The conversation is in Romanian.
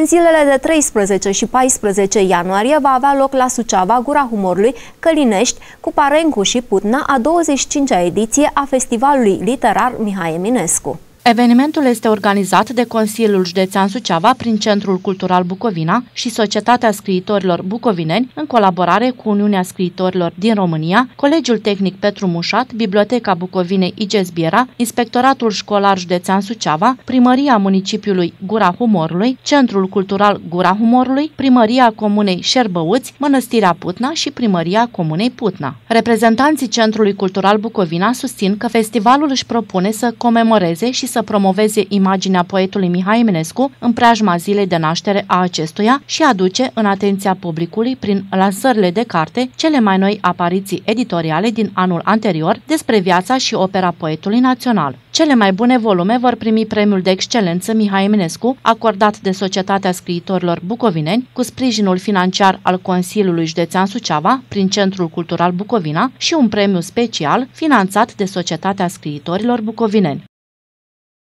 În zilele de 13 și 14 ianuarie va avea loc la Suceava, Gura Humorului, Călinești, cu Parencu și Putna, a 25-a ediție a Festivalului Literar Mihai Eminescu. Evenimentul este organizat de Consiliul Județean Suceava prin Centrul Cultural Bucovina și Societatea Scriitorilor Bucovineni, în colaborare cu Uniunea Scriitorilor din România, Colegiul Tehnic Petru Mușat, Biblioteca Bucovinei Iges Biera, Inspectoratul Școlar Județean Suceava, Primăria Municipiului Gura Humorului, Centrul Cultural Gura Humorului, Primăria Comunei Șerbăuți, Mănăstirea Putna și Primăria Comunei Putna. Reprezentanții Centrului Cultural Bucovina susțin că festivalul își propune să comemoreze și să promoveze imaginea poetului Mihai Eminescu în preajma zilei de naștere a acestuia și aduce în atenția publicului prin lansările de carte cele mai noi apariții editoriale din anul anterior despre viața și opera poetului național. Cele mai bune volume vor primi premiul de excelență Mihai Eminescu, acordat de Societatea Scriitorilor Bucovineni, cu sprijinul financiar al Consiliului Județean Suceava, prin Centrul Cultural Bucovina, și un premiu special finanțat de Societatea Scriitorilor Bucovineni.